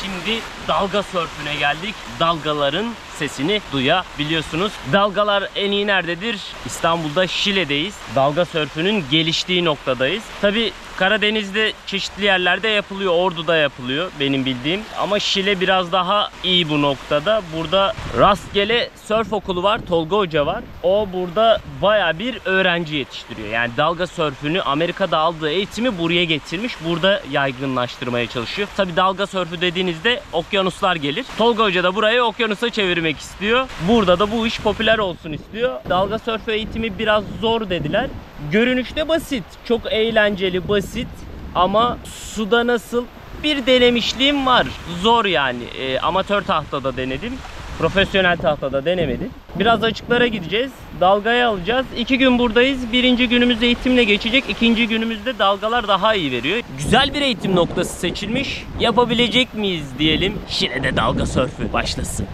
şimdi dalga sörfüne geldik. Dalgaların sesini duyabiliyorsunuz. Dalgalar en iyi nerededir? İstanbul'da Şile'deyiz. Dalga sörfünün geliştiği noktadayız. Tabi Karadeniz'de çeşitli yerlerde yapılıyor. Ordu'da yapılıyor benim bildiğim. Ama Şile biraz daha iyi bu noktada. Burada rastgele sörf okulu var. Tolga Hoca var. O burada baya bir öğrenci yetiştiriyor. Yani dalga sörfünü Amerika'da aldığı eğitimi buraya getirmiş. Burada yaygınlaştırmaya çalışıyor. Tabi dalga sörfü dediğinizde okyanuslar gelir. Tolga Hoca da burayı okyanusa çevirmek istiyor. Burada da bu iş popüler olsun istiyor. Dalga sörfü eğitimi biraz zor dediler. Görünüşte basit. Çok eğlenceli, basit. Ama suda nasıl? Bir denemişliğim var. Zor yani. E, amatör tahtada denedim. Profesyonel tahtada denemedim. Biraz açıklara gideceğiz. Dalgaya alacağız. İki gün buradayız. Birinci günümüz eğitimle geçecek. İkinci günümüzde dalgalar daha iyi veriyor. Güzel bir eğitim noktası seçilmiş. Yapabilecek miyiz diyelim. Şile'de dalga sörfü başlasın.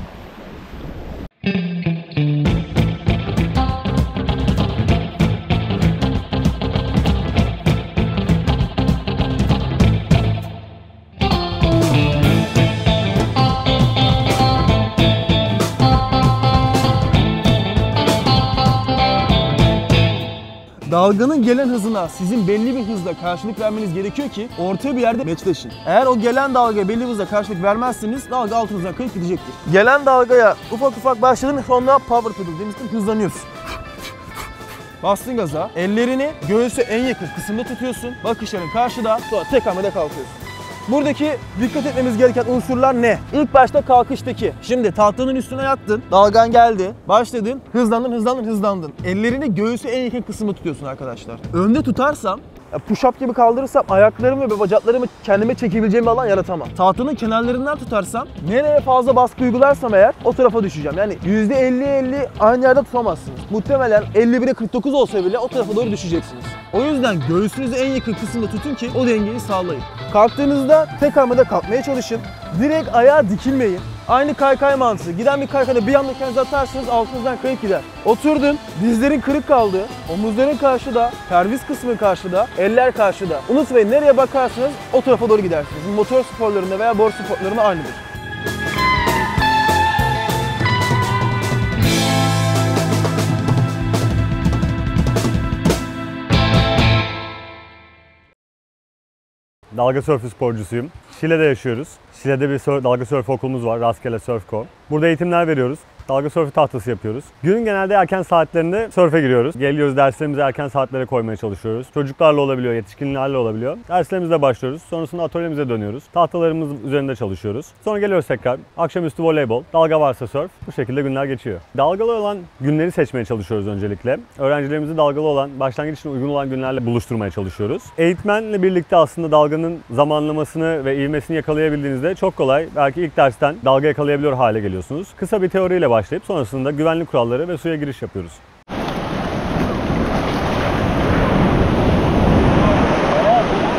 Dalganın gelen hızına sizin belli bir hızla karşılık vermeniz gerekiyor ki orta bir yerde meçleşin. Eğer o gelen dalgaya belli bir hızla karşılık vermezseniz dalga altınızdan kayıp gidecektir. Gelen dalgaya ufak ufak başladın sonra power pedal dediğimiz gibi hızlanıyorsun. Bastın gaza, ellerini göğüse en yakın kısımda tutuyorsun. Bakışların karşıda, sonra tek hamlede kalkıyorsun. Buradaki dikkat etmemiz gereken unsurlar ne? İlk başta kalkıştaki. Şimdi tahtanın üstüne yattın, dalgan geldi, başladın, hızlandın, hızlandın, hızlandın. Ellerini göğüse en yakın kısmı tutuyorsun arkadaşlar. Önde tutarsam push-up gibi kaldırırsam ayaklarımı ve bacaklarımı kendime çekebileceğim bir alan yaratamam. Tahtanın kenarlarından tutarsam nereye fazla baskı uygularsam eğer o tarafa düşeceğim. Yani %50-50 aynı yerde tutamazsınız. Muhtemelen 51'e 49 olsa bile o tarafa doğru düşeceksiniz. O yüzden göğsünüzü en yakın kısımda tutun ki o dengeyi sağlayın. Kalktığınızda tek hamlede kalkmaya çalışın. Direkt ayağa dikilmeyin. Aynı kaykay mantığı. Giden bir kaykayda bir anda kendinizi atarsınız altınızdan kayıp gider. Oturdun, dizlerin kırık kaldı, omuzların karşıda, perviz kısmı karşıda, eller karşıda. Unutmayın nereye bakarsanız o tarafa doğru gidersiniz. Motor sporlarında veya board sporlarında aynıdır. Dalga sörfü sporcusuyum. Şile'de yaşıyoruz. Şile'de bir sör- dalga sörfü okulumuz var. Rastgele Surf.com. Burada eğitimler veriyoruz. Dalga sörfü tahtası yapıyoruz. Günün genelde erken saatlerinde sörfe giriyoruz. Geliyoruz derslerimizi erken saatlere koymaya çalışıyoruz. Çocuklarla olabiliyor, yetişkinlerle olabiliyor. Derslerimize başlıyoruz. Sonrasında atölyemize dönüyoruz. Tahtalarımız üzerinde çalışıyoruz. Sonra geliyoruz tekrar. Akşamüstü voleybol, dalga varsa sörf. Bu şekilde günler geçiyor. Dalgalı olan günleri seçmeye çalışıyoruz öncelikle. Öğrencilerimizi dalgalı olan, başlangıç için uygun olan günlerle buluşturmaya çalışıyoruz. Eğitmenle birlikte aslında dalganın zamanlamasını ve ivmesini yakalayabildiğinizde çok kolay. Belki ilk dersten dalga yakalayabiliyor hale geliyorsunuz. Kısa bir teoriyle başlayıp sonrasında güvenlik kuralları ve suya giriş yapıyoruz.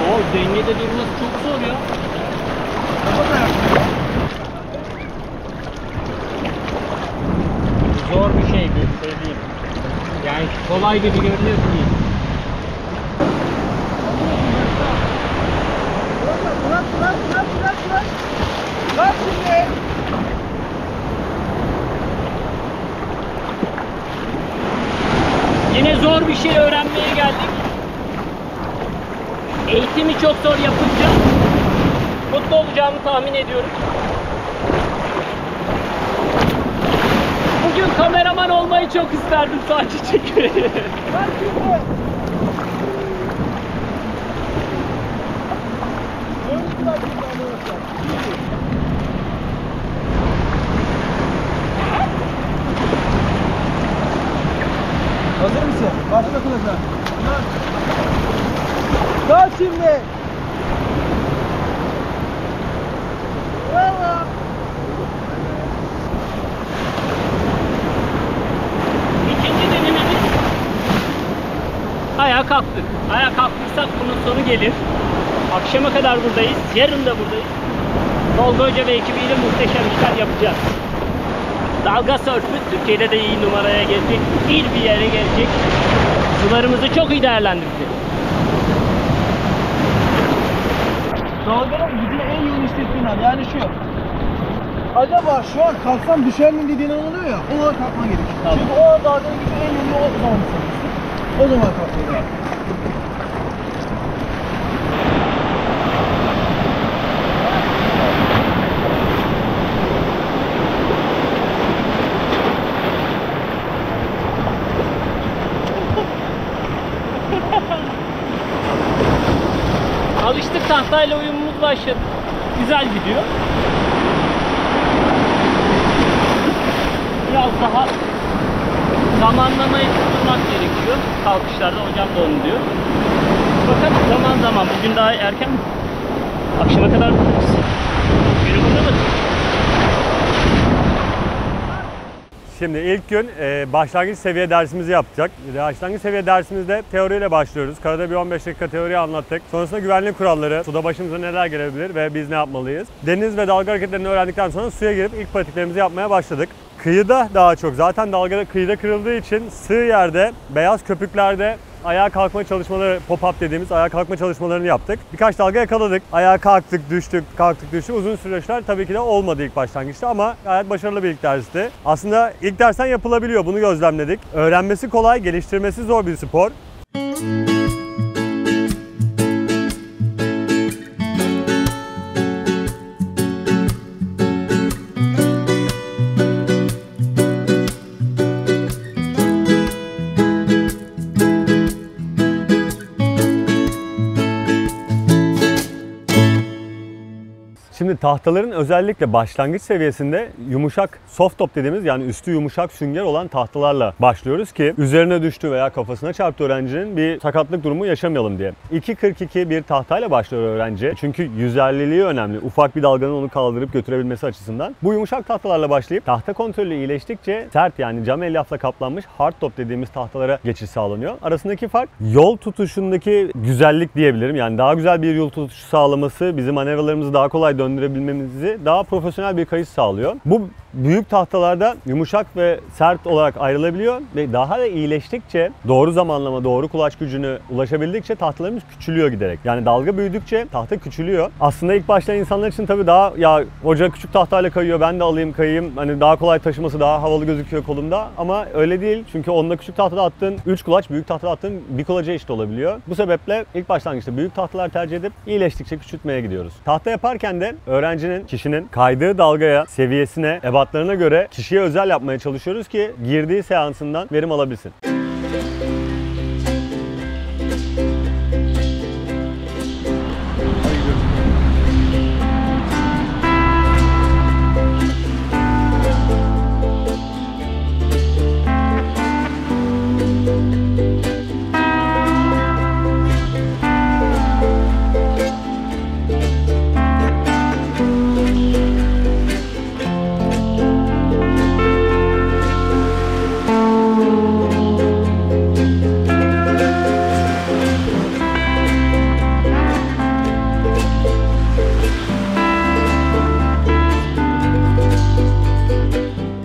O dengede durması çok zor ya. Zor bir şey söyleyeyim. Yani kolay gibi görünüyor değil. Yine zor bir şey öğrenmeye geldik. Eğitimi çok zor yapınca mutlu olacağımı tahmin ediyorum. Bugün kameraman olmayı çok isterdim sadece. Hazır Başla kılıca. Kalk şimdi. Bravo. İkinci denememiz ayağa kalktık. Ayağa kalktıysak bunun sonu gelir. Akşama kadar buradayız. Yarın da buradayız. Tolga Hoca ve ekibiyle muhteşem işler yapacağız. Dalga sörfü Türkiye'de de iyi numaraya gelecek. İyi bir yere gelecek. Sularımızı çok iyi değerlendireceğiz. dalganın gücünü en yoğun hissettiğin an yani şu. Acaba şu an kalksam düşer miyim dediğin an oluyor ya, o an kalkman gerekiyor. Tamam. Çünkü o an dalganın gücü en yoğun o zaman hissediyorsun. O zaman kalkman gerekiyor. Başladı. Güzel gidiyor. Biraz daha zamanlamayı tutturmak gerekiyor. Kalkışlarda hocam da onu diyor. Bakalım zaman zaman bugün daha erken? Akşama kadar buradayız. Günü burada mı? Şimdi ilk gün e, başlangıç seviye dersimizi yapacak. Başlangıç seviye dersimizde teoriyle başlıyoruz. Karada bir 15 dakika teori anlattık. Sonrasında güvenlik kuralları, suda başımıza neler gelebilir ve biz ne yapmalıyız. Deniz ve dalga hareketlerini öğrendikten sonra suya girip ilk pratiklerimizi yapmaya başladık. Kıyıda daha çok. Zaten dalga kıyıda kırıldığı için sığ yerde, beyaz köpüklerde ayağa kalkma çalışmaları, pop-up dediğimiz ayağa kalkma çalışmalarını yaptık. Birkaç dalga yakaladık. Ayağa kalktık, düştük, kalktık, düştük. Uzun süreçler tabii ki de olmadı ilk başlangıçta ama gayet başarılı bir ilk dersti. Aslında ilk dersten yapılabiliyor, bunu gözlemledik. Öğrenmesi kolay, geliştirmesi zor bir spor. Tahtaların özellikle başlangıç seviyesinde yumuşak soft top dediğimiz yani üstü yumuşak sünger olan tahtalarla başlıyoruz ki üzerine düştü veya kafasına çarptı öğrencinin bir sakatlık durumu yaşamayalım diye. 2.42 bir tahtayla başlıyor öğrenci. Çünkü yüzerliliği önemli. Ufak bir dalganın onu kaldırıp götürebilmesi açısından. Bu yumuşak tahtalarla başlayıp tahta kontrolü iyileştikçe sert yani cam elyafla kaplanmış hard top dediğimiz tahtalara geçiş sağlanıyor. Arasındaki fark yol tutuşundaki güzellik diyebilirim. Yani daha güzel bir yol tutuşu sağlaması bizim manevralarımızı daha kolay döndürebilmemizi daha profesyonel bir kayış sağlıyor. Bu büyük tahtalarda yumuşak ve sert olarak ayrılabiliyor ve daha da iyileştikçe doğru zamanlama, doğru kulaç gücünü ulaşabildikçe tahtalarımız küçülüyor giderek. Yani dalga büyüdükçe tahta küçülüyor. Aslında ilk başta insanlar için tabii daha ya hoca küçük tahtayla kayıyor ben de alayım kayayım. Hani daha kolay taşıması daha havalı gözüküyor kolumda ama öyle değil. Çünkü onunla küçük tahtada attığın 3 kulaç, büyük tahtada attığın bir kulaca eşit olabiliyor. Bu sebeple ilk başlangıçta büyük tahtalar tercih edip iyileştikçe küçültmeye gidiyoruz. Tahta yaparken de öğrencinin, kişinin kaydığı dalgaya, seviyesine, ebatlarına göre kişiye özel yapmaya çalışıyoruz ki girdiği seansından verim alabilsin.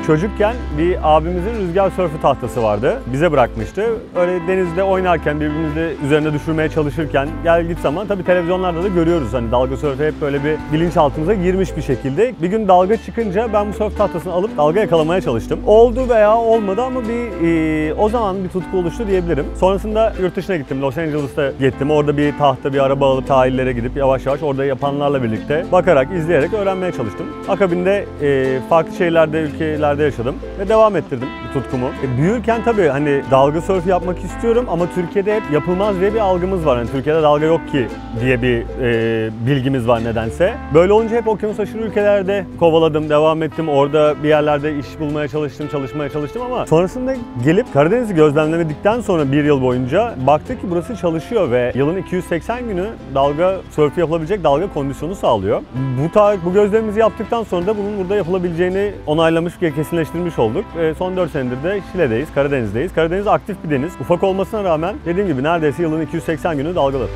Çocukken bir abimizin rüzgar sörfü tahtası vardı. Bize bırakmıştı. Öyle denizde oynarken birbirimizi üzerine düşürmeye çalışırken gel git zaman tabii televizyonlarda da görüyoruz. Hani dalga sörfü hep böyle bir bilinçaltımıza girmiş bir şekilde. Bir gün dalga çıkınca ben bu sörf tahtasını alıp dalga yakalamaya çalıştım. Oldu veya olmadı ama bir e, o zaman bir tutku oluştu diyebilirim. Sonrasında yurt dışına gittim. Los Angeles'ta gittim. Orada bir tahta bir araba alıp sahillere gidip yavaş yavaş orada yapanlarla birlikte bakarak, izleyerek öğrenmeye çalıştım. Akabinde e, farklı şehirlerde, ülkelerde yaşadım ve devam ettirdim bu tutkumu. E, büyürken tabii hani dalga sörfü yapmak istiyorum ama Türkiye'de hep yapılmaz diye bir algımız var. Hani Türkiye'de dalga yok ki diye bir e, bilgimiz var nedense. Böyle olunca hep okyanus aşırı ülkelerde kovaladım, devam ettim. Orada bir yerlerde iş bulmaya çalıştım, çalışmaya çalıştım ama sonrasında gelip Karadeniz'i gözlemlemedikten sonra bir yıl boyunca baktık ki burası çalışıyor ve yılın 280 günü dalga sörfü yapılabilecek dalga kondisyonu sağlıyor. Bu ta, bu gözlemimizi yaptıktan sonra da bunun burada yapılabileceğini onaylamış ve kesinleştirmiş olduk. E, son 4 senedir de Şile'deyiz, Karadeniz'deyiz. Karadeniz aktif bir deniz. Ufak olmasına rağmen dediğim gibi neredeyse yılın 280 günü dalgalı.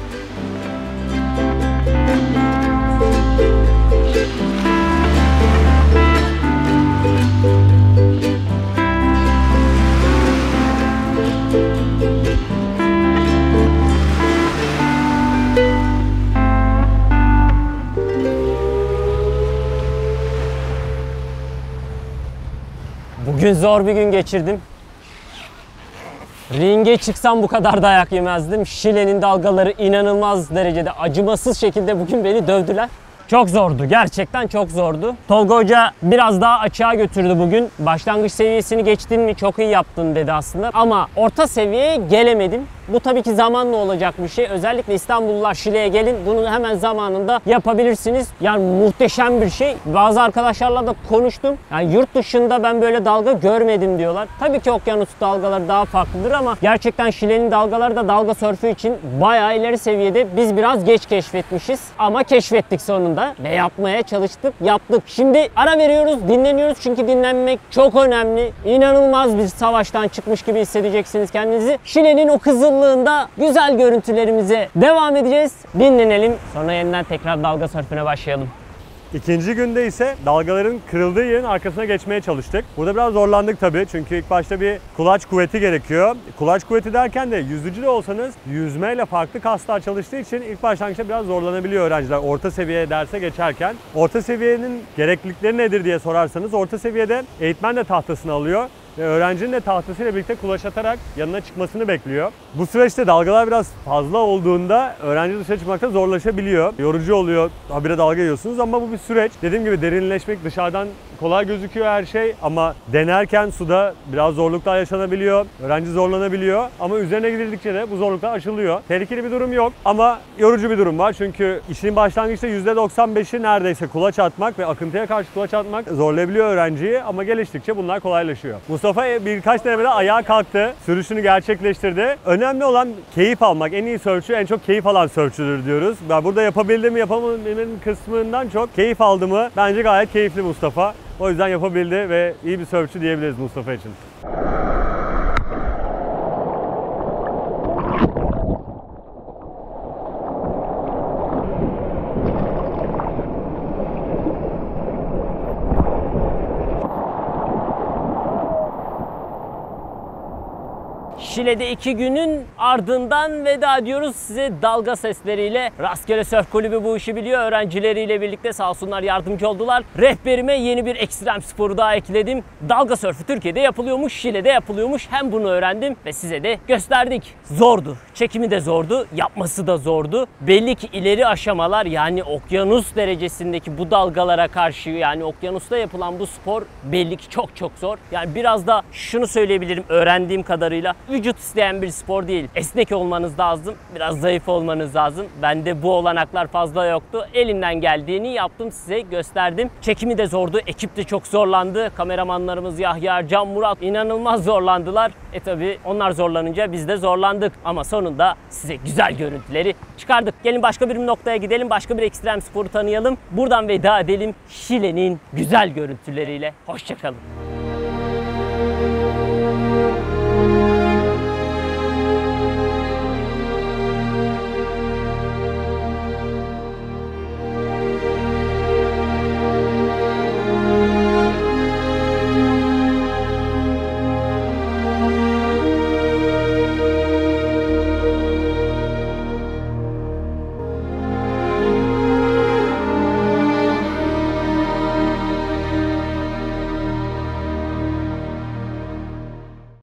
Bugün zor bir gün geçirdim. Ringe çıksam bu kadar dayak yemezdim. Şile'nin dalgaları inanılmaz derecede acımasız şekilde bugün beni dövdüler. Çok zordu. Gerçekten çok zordu. Tolga Hoca biraz daha açığa götürdü bugün. Başlangıç seviyesini geçtin mi çok iyi yaptın dedi aslında. Ama orta seviyeye gelemedim. Bu tabii ki zamanla olacak bir şey. Özellikle İstanbullular Şile'ye gelin. Bunu hemen zamanında yapabilirsiniz. Yani muhteşem bir şey. Bazı arkadaşlarla da konuştum. Yani yurt dışında ben böyle dalga görmedim diyorlar. Tabii ki okyanus dalgaları daha farklıdır ama gerçekten Şile'nin dalgaları da dalga sörfü için bayağı ileri seviyede. Biz biraz geç keşfetmişiz ama keşfettik sonunda ve yapmaya çalıştık, yaptık. Şimdi ara veriyoruz, dinleniyoruz çünkü dinlenmek çok önemli. İnanılmaz bir savaştan çıkmış gibi hissedeceksiniz kendinizi. Şile'nin o kızıllığında güzel görüntülerimize devam edeceğiz. Dinlenelim. Sonra yeniden tekrar dalga sörfüne başlayalım. İkinci günde ise dalgaların kırıldığı yerin arkasına geçmeye çalıştık. Burada biraz zorlandık tabii çünkü ilk başta bir kulaç kuvveti gerekiyor. Kulaç kuvveti derken de yüzücü de olsanız yüzmeyle farklı kaslar çalıştığı için ilk başlangıçta biraz zorlanabiliyor öğrenciler orta seviye derse geçerken. Orta seviyenin gereklilikleri nedir diye sorarsanız orta seviyede eğitmen de tahtasını alıyor ve öğrencinin de tahtasıyla birlikte kulaç atarak yanına çıkmasını bekliyor. Bu süreçte dalgalar biraz fazla olduğunda öğrenci dışarı çıkmakta zorlaşabiliyor. Yorucu oluyor, habire dalga yiyorsunuz ama bu bir süreç. Dediğim gibi derinleşmek dışarıdan kolay gözüküyor her şey ama denerken suda biraz zorluklar yaşanabiliyor. Öğrenci zorlanabiliyor ama üzerine gidildikçe de bu zorluklar aşılıyor. Tehlikeli bir durum yok ama yorucu bir durum var. Çünkü işin başlangıçta %95'i neredeyse kulaç atmak ve akıntıya karşı kulaç atmak zorlayabiliyor öğrenciyi ama geliştikçe bunlar kolaylaşıyor. Mustafa birkaç denemede ayağa kalktı. Sürüşünü gerçekleştirdi. Önemli olan keyif almak. En iyi sörfçü en çok keyif alan sörfçüdür diyoruz. Ben burada yapabildim mi yapamadım kısmından çok keyif aldı mı bence gayet keyifli Mustafa. O yüzden yapabildi ve iyi bir sörfçü diyebiliriz Mustafa için. Şile'de iki günün ardından veda ediyoruz size dalga sesleriyle. Rastgele Sörf Kulübü bu işi biliyor. Öğrencileriyle birlikte sağ olsunlar yardımcı oldular. Rehberime yeni bir ekstrem sporu daha ekledim. Dalga sörfü Türkiye'de yapılıyormuş, Şile'de yapılıyormuş. Hem bunu öğrendim ve size de gösterdik. Zordu. Çekimi de zordu, yapması da zordu. Belli ki ileri aşamalar yani okyanus derecesindeki bu dalgalara karşı yani okyanusta yapılan bu spor belli ki çok çok zor. Yani biraz da şunu söyleyebilirim öğrendiğim kadarıyla vücut isteyen bir spor değil. Esnek olmanız lazım, biraz zayıf olmanız lazım. Bende bu olanaklar fazla yoktu. Elimden geldiğini yaptım size gösterdim. Çekimi de zordu, ekip de çok zorlandı. Kameramanlarımız Yahya, Can Murat inanılmaz zorlandılar. E tabi onlar zorlanınca biz de zorlandık. Ama sonunda size güzel görüntüleri çıkardık. Gelin başka bir noktaya gidelim, başka bir ekstrem sporu tanıyalım. Buradan veda edelim Şile'nin güzel görüntüleriyle. Hoşçakalın.